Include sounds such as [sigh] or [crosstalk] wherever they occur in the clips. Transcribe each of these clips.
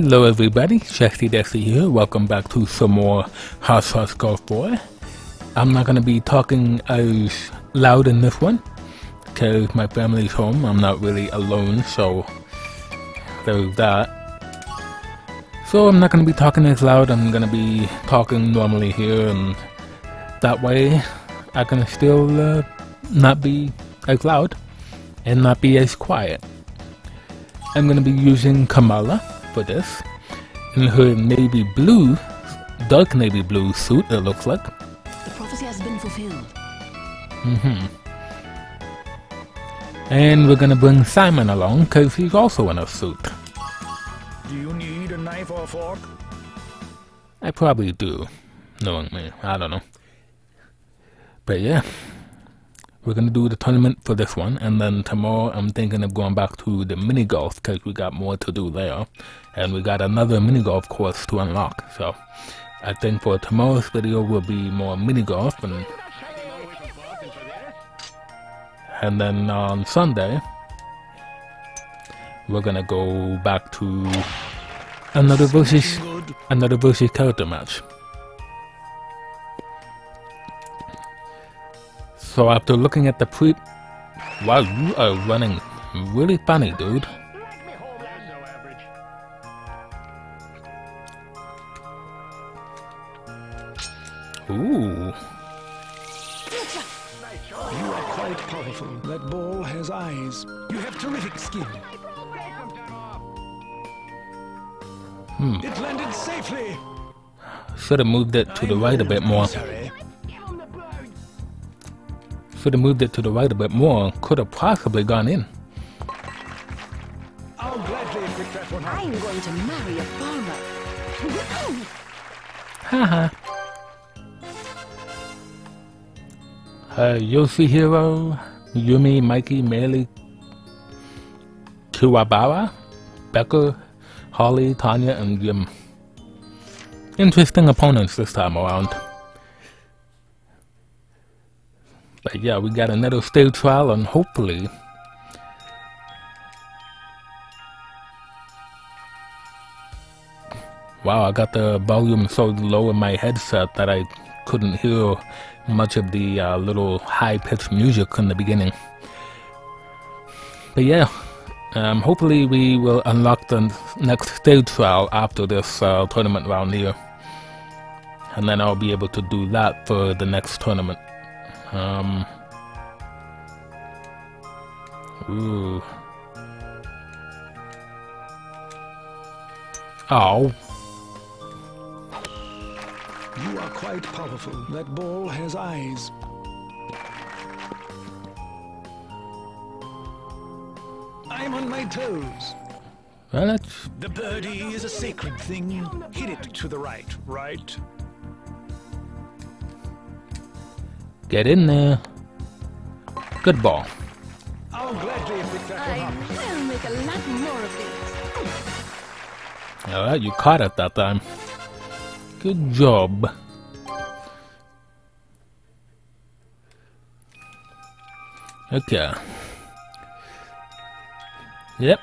Hello everybody, Justy-Dusty here. Welcome back to some more House House Golf Boy. I'm not gonna be talking as loud in this one because my family's home. I'm not really alone, so there's that. So I'm not gonna be talking as loud. I'm gonna be talking normally here, and that way I can still uh, not be as loud and not be as quiet. I'm gonna be using Kamala for this in her navy blue, dark navy blue suit. It looks like. The prophecy has been fulfilled. Mm-hmm. And we're gonna bring Simon along because he's also in a suit. Do you need a knife or fork? I probably do, knowing me. I don't know. But yeah, we're gonna do the tournament for this one, and then tomorrow I'm thinking of going back to the mini golf because we got more to do there, and we got another mini golf course to unlock. So I think for tomorrow's video will be more mini golf, and and then on Sunday we're gonna go back to another versus another versus character match. So after looking at the pre, wow, you are running really funny, dude. Ooh, You are quite powerful. That ball has eyes. You have terrific skin. Hmm. It landed safely. should have moved it to the right a bit more. Should have moved it to the right a bit more. Could have possibly gone in. I'll gladly pick that one up. I'm going to marry a farmer. Haha. Uh, Yoshihiro, Yumi, Mikey, Melee, Kiwabara, Becker, Holly, Tanya, and Jim. Interesting opponents this time around. But yeah, we got another stage trial, and hopefully. Wow, I got the volume so low in my headset that I couldn't hear much of the uh, little high pitched music in the beginning. But yeah, um, hopefully we will unlock the next stage trial after this uh, tournament round here. And then I'll be able to do that for the next tournament. Um, ooh. Oh, are quite powerful. That ball has eyes. I'm on my toes. well, that's The birdie is a sacred thing. Hit it to the right, right? get in there. Good ball. I'll gladly pick that one I will make a lot more of these. Alright, you caught it that time. Good job. Okay. Yep.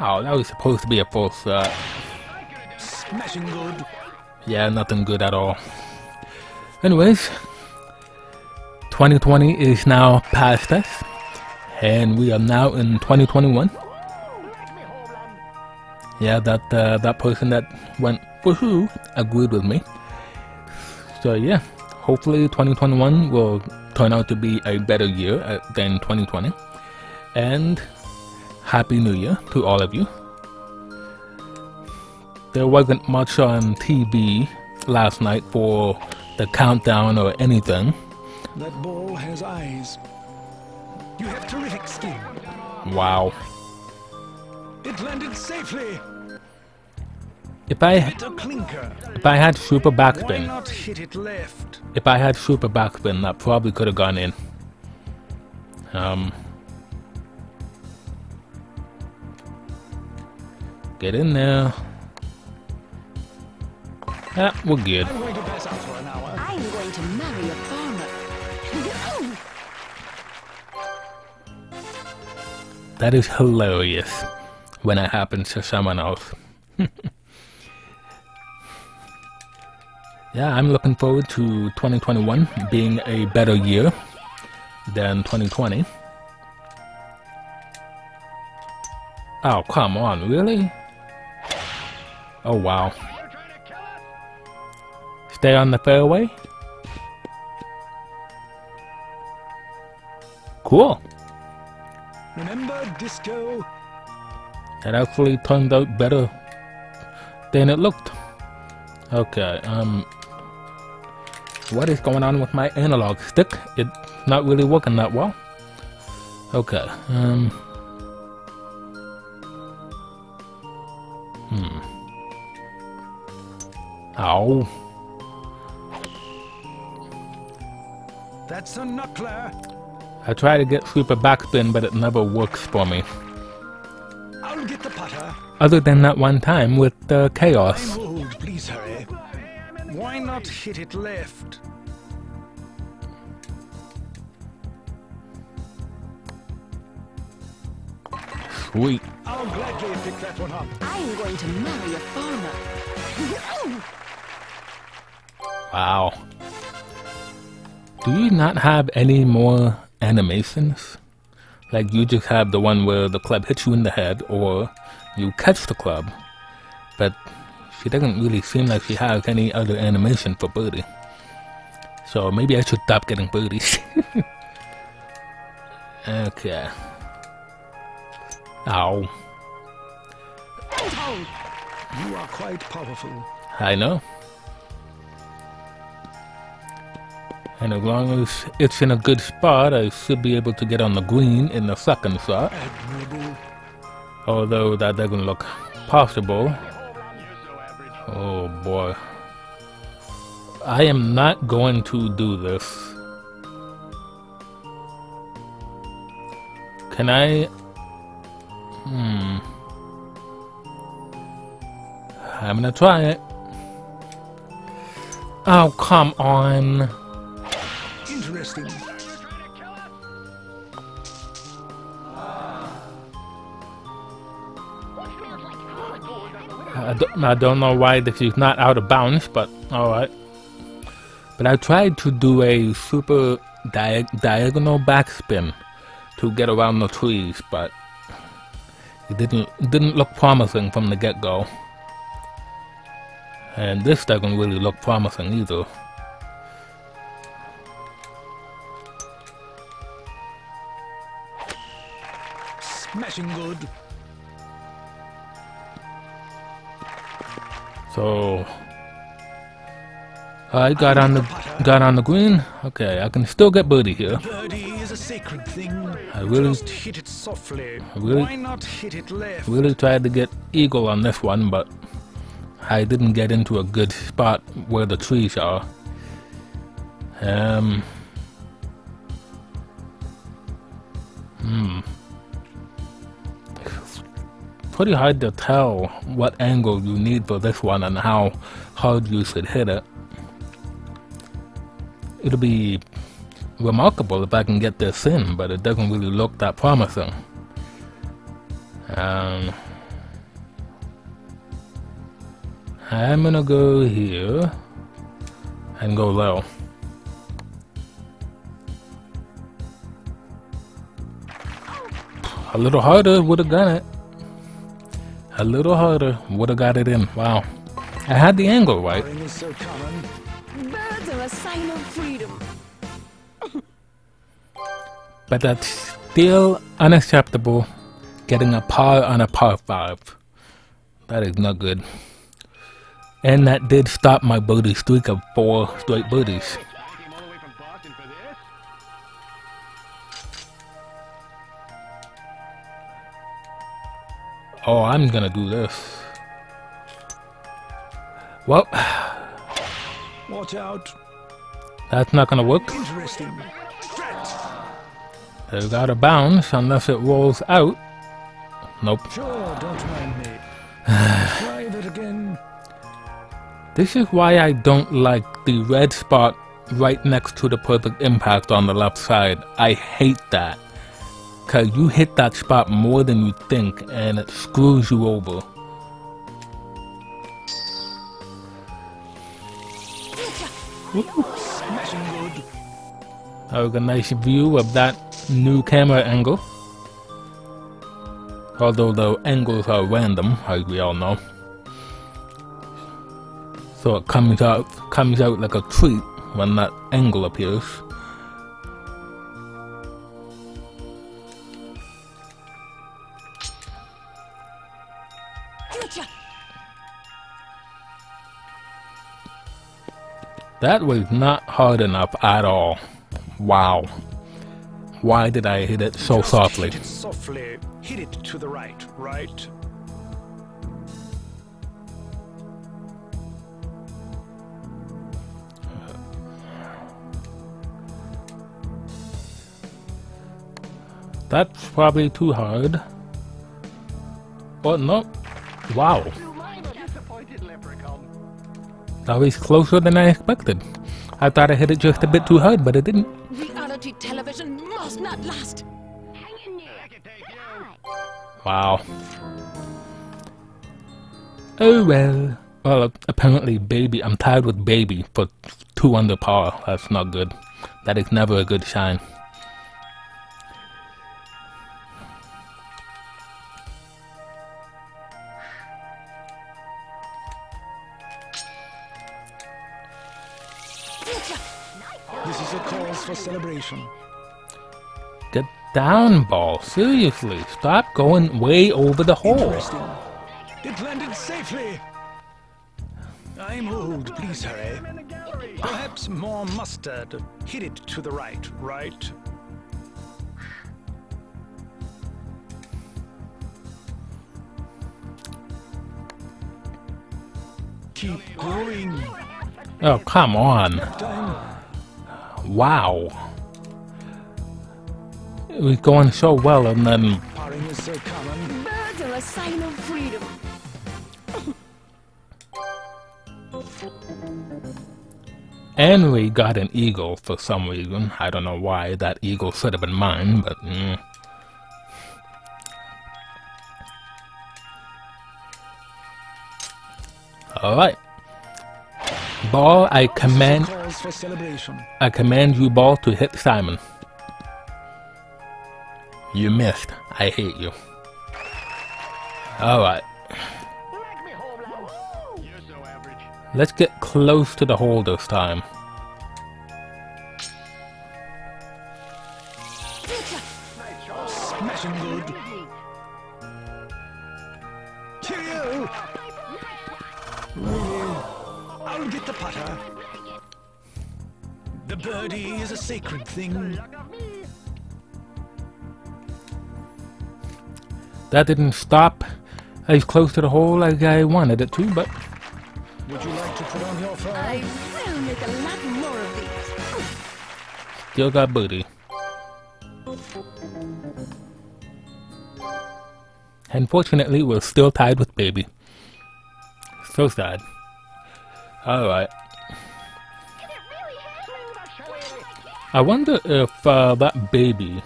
Oh, that was supposed to be a full shot. Smashing good. Yeah, nothing good at all. Anyways, 2020 is now past us, and we are now in 2021. Yeah, that uh, that person that went woohoo agreed with me. So yeah, hopefully 2021 will turn out to be a better year uh, than 2020. And happy New Year to all of you. There wasn't much on TV last night for the countdown or anything. That ball has eyes. You have terrific skin. Wow. It landed safely. If I Hit a clinker. if I had super Why backspin, not hit it left? if I had super backspin, that probably could have gone in. Um. Get in there. Yeah, we're good. I'm going to pass out for an hour. I'm going to marry a farmer. That is hilarious when it happens to someone else. [laughs] yeah, I'm looking forward to 2021 being a better year than 2020. Oh, come on, really? Oh, wow. Stay on the fairway? Cool. Remember, Disco? It actually turned out better than it looked. Okay, um... What is going on with my analog stick? It's not really working that well. Okay, um... Hmm. Ow. That's a knuckler. I try to get super backspin, but it never works for me. I'll get the putter. Other than that one time with uh, Chaos. Old, please hurry. Why not hit it left? Sweet. I'll gladly pick that one up. I'm going to marry a farmer. Wow. Do you not have any more animations? Like you just have the one where the club hits you in the head or you catch the club. But she doesn't really seem like she has any other animation for birdie. So maybe I should stop getting birdies. [laughs] okay. Ow. You are quite powerful. I know. And as long as it's in a good spot, I should be able to get on the green in the second shot. Admirable. Although that doesn't look possible. Oh boy. I am not going to do this. Can I... Hmm. I'm gonna try it. Oh, come on. Interesting. I don't, I don't know why this is not out of bounds, but alright. But I tried to do a super dia diagonal backspin to get around the trees, but it didn't didn't look promising from the get-go. And this doesn't really look promising either. Smashing good. So I got on the got on the green. Okay, I can still get birdie here. Birdie sacred thing. I will Just hit it softly. really- Why not hit it left? really tried to get eagle on this one, but I didn't get into a good spot where the trees are. Um. Hmm. Pretty hard to tell what angle you need for this one and how hard you should hit it. It'll be remarkable if I can get this in, but it doesn't really look that promising. Um, I'm gonna go here and go low. A little harder would have done it. A little harder would have got it in. Wow. I had the angle right. But that's still unacceptable. Getting a par on a par 5. That is not good. And that did stop my birdie streak of four straight birdies. Oh, I'm gonna do this. Well, [sighs] Watch out. that's not gonna work. Interesting. It's out of bounds unless it rolls out. Nope. Sure, don't mind me. [sighs] Try that again. This is why I don't like the red spot right next to the perfect impact on the left side. I hate that. Cause you hit that spot more than you think and it screws you over. I have a nice view of that new camera angle. Although the angles are random, as we all know. So it comes out comes out like a treat when that angle appears. That was not hard enough at all. Wow. Why did I hit it so Just softly? Hit it softly. Hit it to the right. Right. That's probably too hard. But no. Wow. That was closer than I expected. I thought I hit it just a bit too hard, but it didn't. Wow. Oh well. Well, uh, apparently, baby. I'm tied with baby for two under par. That's not good. That is never a good sign. Down, ball. Seriously, stop going way over the hole. It landed safely. I'm old. Please hurry. Perhaps more mustard. Hit it to the right. Right. Keep going. Oh, come on. Wow. It was going so well, and then Parring is so common. Birds are a sign of freedom. and we got an eagle for some reason. I don't know why. That eagle should have been mine, but. Mm. All right. Ball, I command, Calls for celebration. I command you, ball, to hit Simon. You missed. I hate you. All right. Let's get close to the hole this time. I'll get the putter. The birdie is a sacred thing. That didn't stop as close to the hole as I wanted it to, but Would you like to put on your fur? I will make a lot more of these. still got booty. Unfortunately, we're still tied with baby. So sad. Alright. I wonder if uh, that baby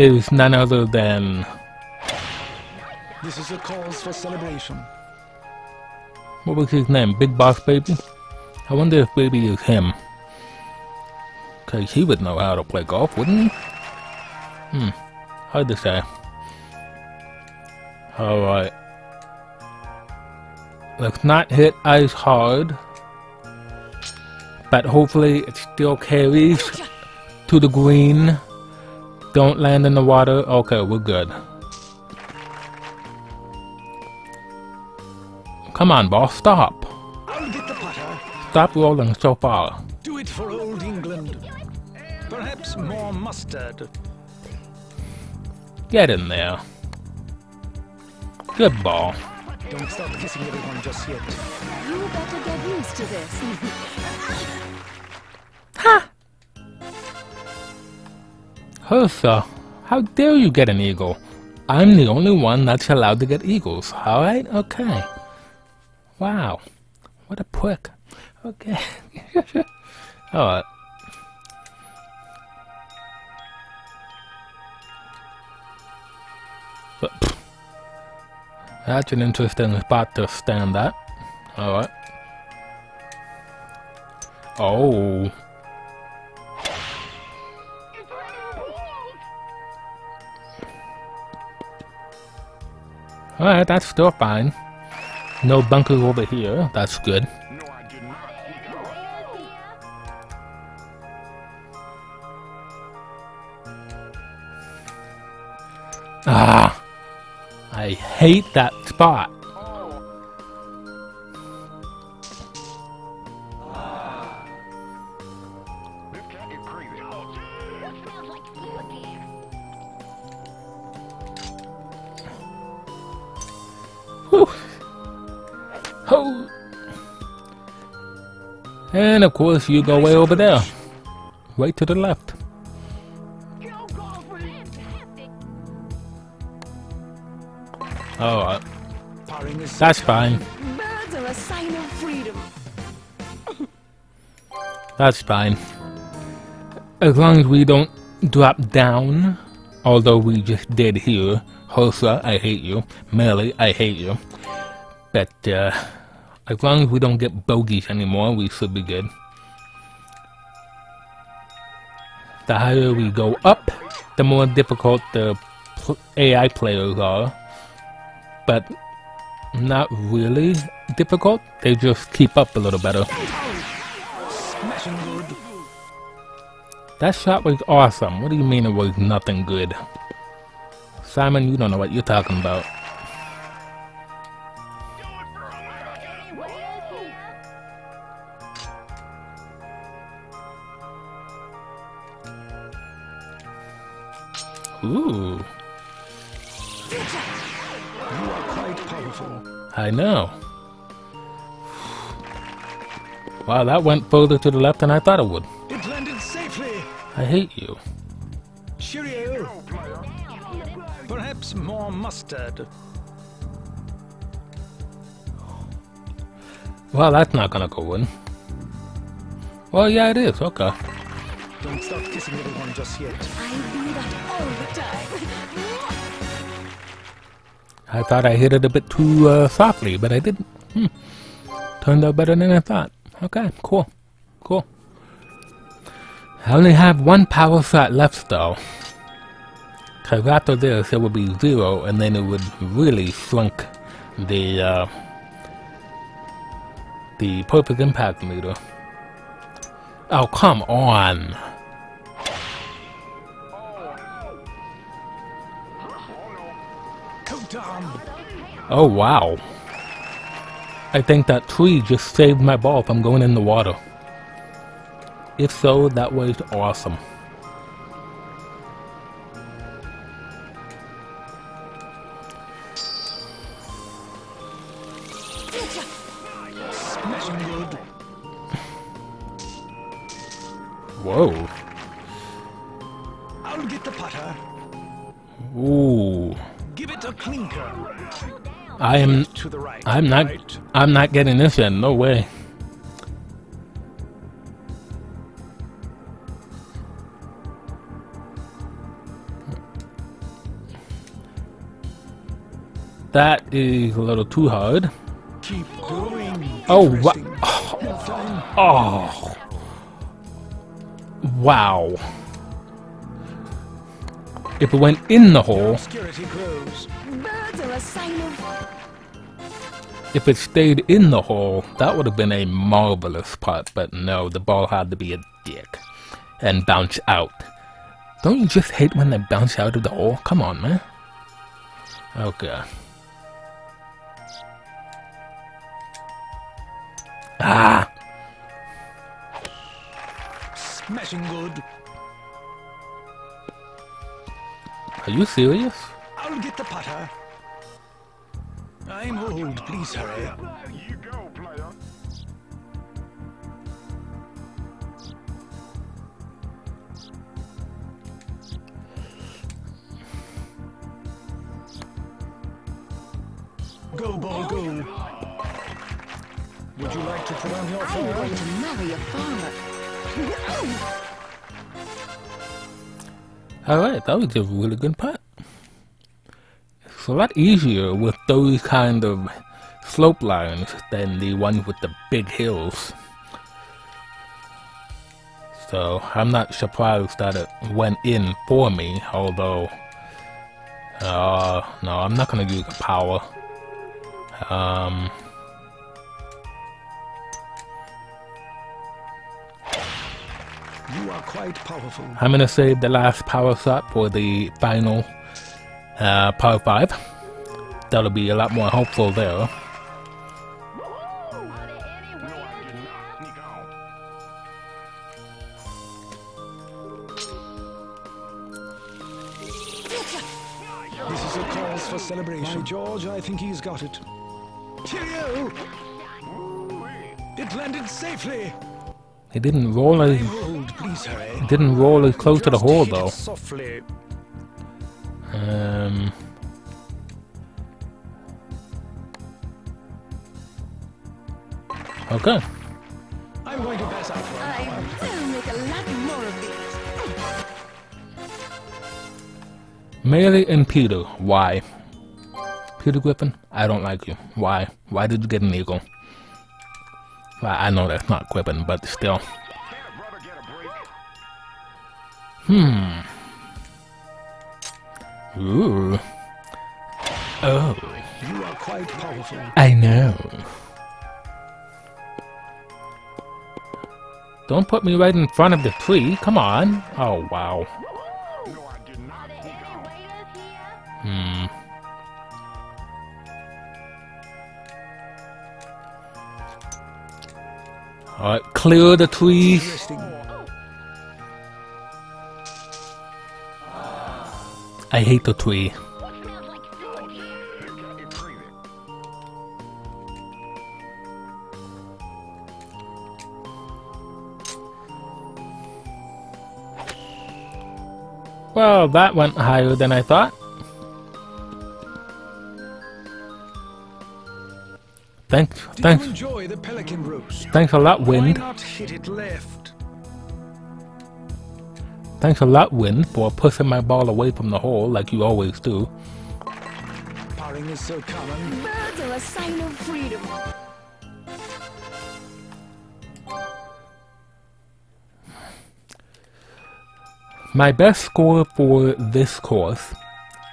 is none other than. This is a cause for celebration. What was his name? Big Boss Baby? I wonder if baby is him. Cause he would know how to play golf, wouldn't he? Hmm. Hard to say. Alright. Let's not hit ice hard. But hopefully it still carries to the green. Don't land in the water. Okay, we're good. Come on, boss, stop. I'll get the putter. Stop rolling so far. Do it for old England. Perhaps more mustard. Get in there. Good ball. Don't start kissing everyone just yet. You better get used to this. Hersa, how dare you get an eagle? I'm the only one that's allowed to get eagles, alright? Okay. Wow. What a prick. Okay. alright. That's an interesting spot to stand at. Alright. Oh. Alright, that's still fine. No bunkers over here. That's good. Ah! I hate that spot. And of course you go way over there. Right to the left. Alright, Parring that's fine. That's fine. As long as we don't drop down, although we just did here. Hosa, I hate you. Melly, I hate you. But uh, as long as we don't get bogeys anymore, we should be good. The higher we go up, the more difficult the AI players are. But not really difficult. They just keep up a little better. That shot was awesome. What do you mean it was nothing good? Simon, you don't know what you're talking about. Ooh, You are quite powerful. I know. Wow, that went further to the left than I thought it would. It landed safely. I hate you. Cheerio. Perhaps more mustard. Well, that's not gonna go in. Well, yeah, it is. Okay. Don't start kissing everyone just yet. I do that all the time. I thought I hit it a bit too uh, softly, but I didn't. Hmm. Turned out better than I thought. Okay, cool. Cool. I only have one power shot left, though. Because after this, it would be zero, and then it would really shrunk the, uh, the perfect impact meter. Oh, come on. Oh, wow. I think that tree just saved my ball from going in the water. If so, that was awesome. Am To the right. I'm not Right. I'm not getting this in, no way. That is a little too hard. Keep going. Oh, wa- Interesting. Well done. Oh. Wow. If it went in the hole, if it stayed in the hole, that would have been a marvelous putt, but no, the ball had to be a dick and bounce out. Don't you just hate when they bounce out of the hole? Come on, man. Okay. Ah! Smashing good. Are you serious? I'll get the putter. I'm old. Please hurry. You go, player. Go, ball, go. Would you like to put on your I fur? want to marry a farmer. Alright, that was a really good putt. It's a lot easier with those kind of slope lines than the ones with the big hills. So I'm not surprised that it went in for me, although uh no, I'm not gonna use the power. Um You are quite powerful. I'm gonna save the last power shot for the final uh, power 5. That'll be a lot more helpful there. This is a cause for celebration. By George, I think he's got it. Cheerio! It landed safely. It didn't roll as Hold, please hurry. it didn't roll as close to the hole though. Softly. Um Okay. I'm going to pass out one. I will make a lot more of these. Melee and Peter, why? Peter Griffin, I don't like you. Why? Why did you get an eagle? Well, I know that's not Griffin, but still. Hmm. Ooh. Oh, You are quite powerful. I know. Don't put me right in front of the tree. Come on. Oh, wow. Hmm. Alright, clear the trees. I hate the tree. Well, that went higher than I thought. Thanks, Did thanks, enjoy the pelican roast? thanks a lot, Why Wind. Thanks a lot, Wind, for pushing my ball away from the hole like you always do. Parring is so common. Birds are a sign of freedom. My best score for this course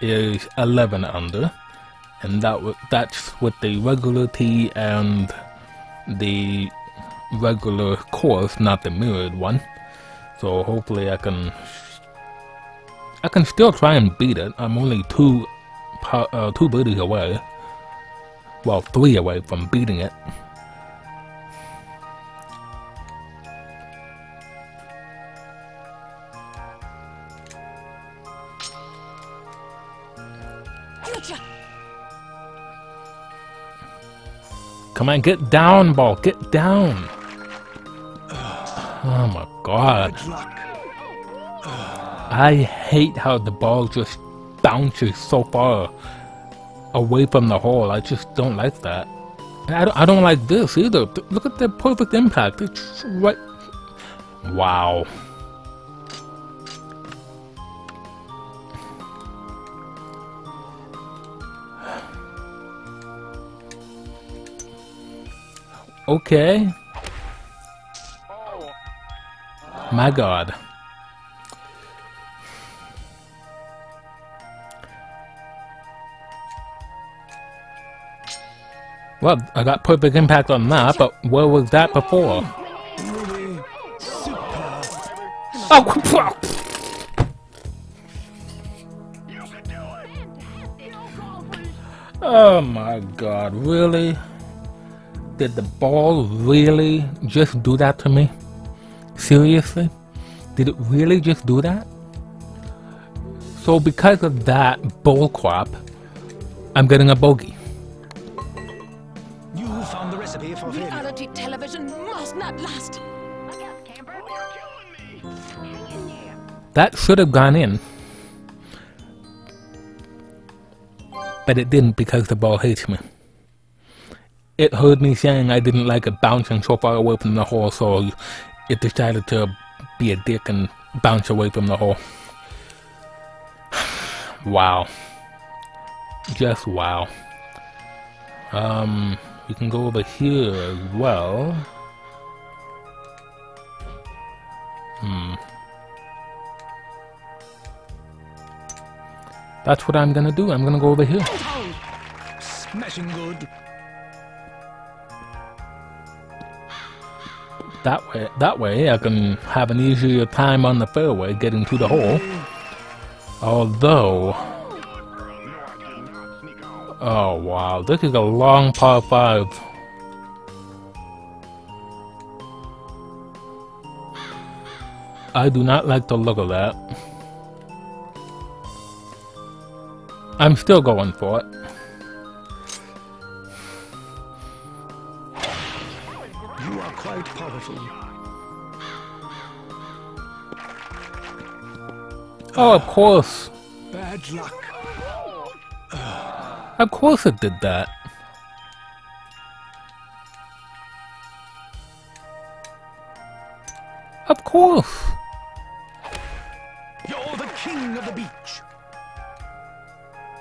is 11 under, and that that's with the regular tee and the regular course, not the mirrored one. So hopefully I can I can still try and beat it. I'm only two uh, two birdies away. Well, three away from beating it. Come on, get down, ball, get down. God. I hate how the ball just bounces so far away from the hole. I just don't like that. And I don't, I don't like this either. Look at the perfect impact. It's right. Wow. Okay. My god. Well, I got perfect impact on that, but where was that before? Oh, [laughs] oh my god, really? Did the ball really just do that to me? Seriously? Did it really just do that? So because of that bull crap, I'm getting a bogey. You found the recipe for failure. Reality television must not last. That should have gone in. But it didn't because the ball hates me. It heard me saying I didn't like it bouncing so far away from the hole, so it decided to be a dick and bounce away from the hole. [sighs] wow. just wow. Um, we can go over here as well. Hmm. That's what I'm gonna do. I'm gonna go over here. Smashing good. That way, that way I can have an easier time on the fairway getting to the hole. Although, oh wow, this is a long par five. I do not like the look of that. I'm still going for it. Oh, of course. Bad luck. Of course it did that. Of course. You're the king of the beach.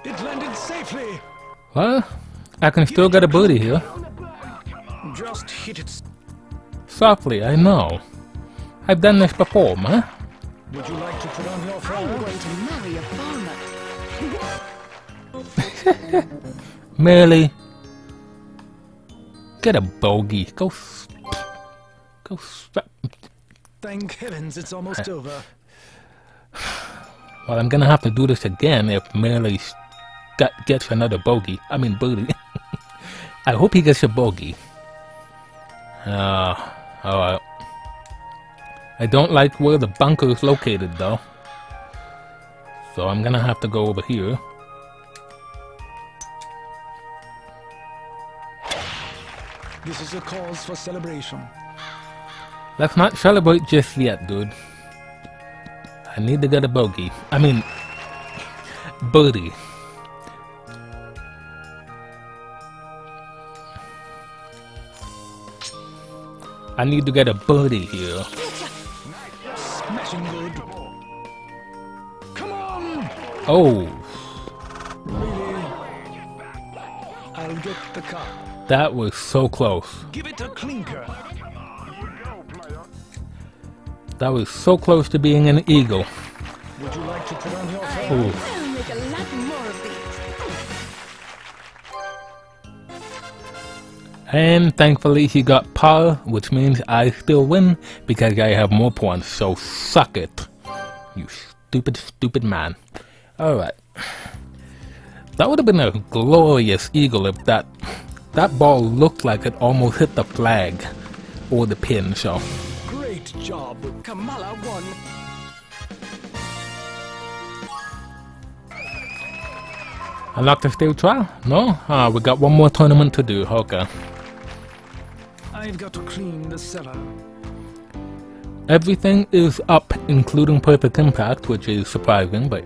It landed safely. Well, I can still get a booty here. Just hit it. Softly, I know. I've done this before, man. Would you like to put on your I'm going to marry a farmer. [laughs] Merely get a bogey. Go, s- go. Thank heavens it's almost over. Well, I'm gonna have to do this again if Merely s- gets another bogey. I mean booty. [laughs] I hope he gets a bogey. Uh, alright. I don't like where the bunker is located though. So I'm gonna have to go over here. This is a cause for celebration. Let's not celebrate just yet, dude. I need to get a bogey. I mean, birdie. I need to get a birdie here. Smashing good. Come on! Oh? I'll get the cup. that was so close. Give it a clinker. That was so close to being an eagle. Would you like to put on your? Ooh. And thankfully he got par, which means I still win because I have more points, so suck it. You stupid, stupid man. Alright. That would have been a glorious eagle if that that ball looked like it almost hit the flag or the pin, so Great job. Kamala won. unlock the steel trial? No? Ah, we got one more tournament to do, okay. I've got to clean the cellar. Everything is up, including perfect impact, which is surprising, but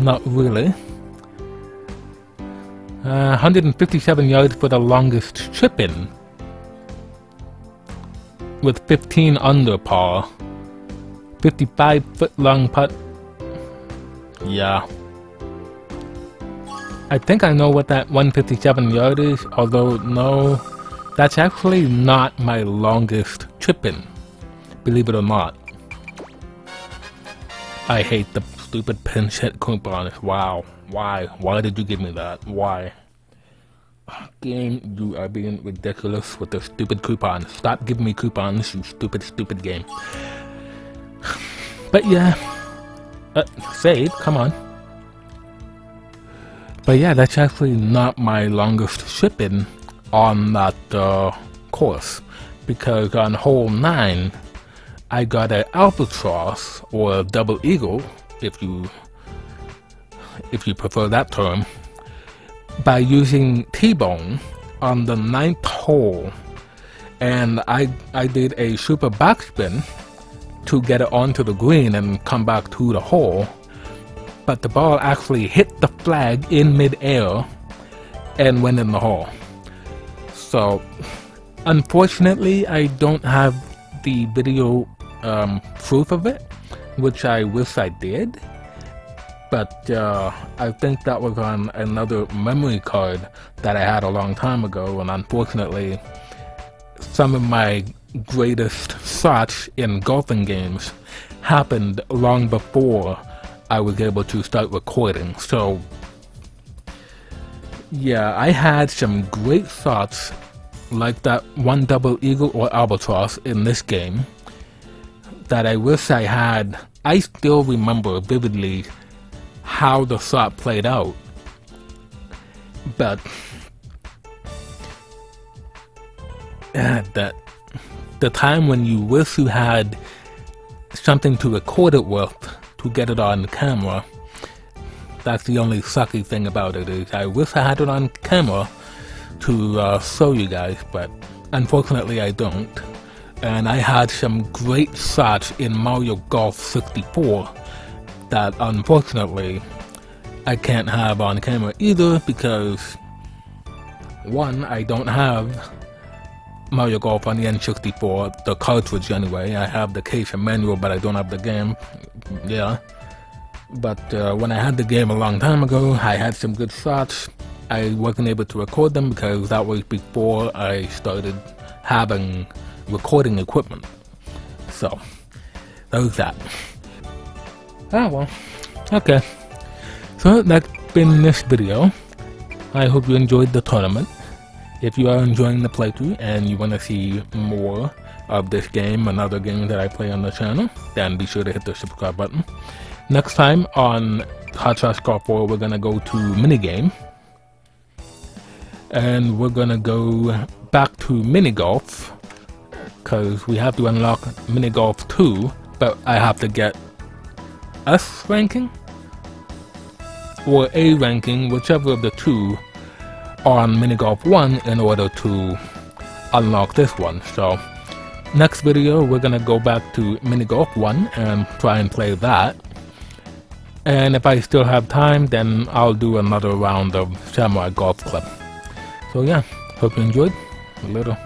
not really. Uh, 157 yards for the longest chip in, with 15 under par. 55 foot long putt. Yeah. I think I know what that 157 yard is, although no, that's actually not my longest chip in believe it or not. I hate the stupid pinset coupons. Wow. Why? Why did you give me that? Why? Game, you are being ridiculous with the stupid coupons. Stop giving me coupons, you stupid, stupid game. [sighs] But yeah. Uh, save, come on. But yeah, that's actually not my longest shipping on that uh, course. Because on hole 9, I got an albatross or a double eagle, if you if you prefer that term, by using T-bone on the ninth hole, and I I did a super backspin to get it onto the green and come back to the hole, but the ball actually hit the flag in midair and went in the hole. So, unfortunately, I don't have the video um, proof of it, which I wish I did. but uh, I think that was on another memory card that I had a long time ago, and unfortunately, some of my greatest shots in golfing games happened long before I was able to start recording. So, yeah, I had some great thoughts like that one double eagle or albatross in this game that I wish I had. I still remember vividly how the shot played out. But uh, that the time when you wish you had something to record it with to get it on the camera. That's the only sucky thing about it is I wish I had it on camera to uh, show you guys, but unfortunately I don't. And I had some great shots in Mario Golf 64 that unfortunately I can't have on camera either because one, I don't have Mario Golf on the N64, the cartridge anyway. I have the case and manual, but I don't have the game. Yeah. But uh, when I had the game a long time ago, I had some good shots. I wasn't able to record them because that was before I started having recording equipment. So, that was that. Ah well, okay. So that's been this video. I hope you enjoyed the tournament. If you are enjoying the playthrough and you want to see more of this game and other games that I play on the channel, then be sure to hit the subscribe button. Next time on Hot Golf 4, we're to go to minigame. And we're gonna go back to mini golf because we have to unlock mini golf 2 but I have to get S ranking or A ranking whichever of the two on mini golf 1 in order to unlock this one. So next video we're gonna go back to mini golf 1 and try and play that and if I still have time then I'll do another round of Samurai Golf Club so yeah, hope you enjoyed. A little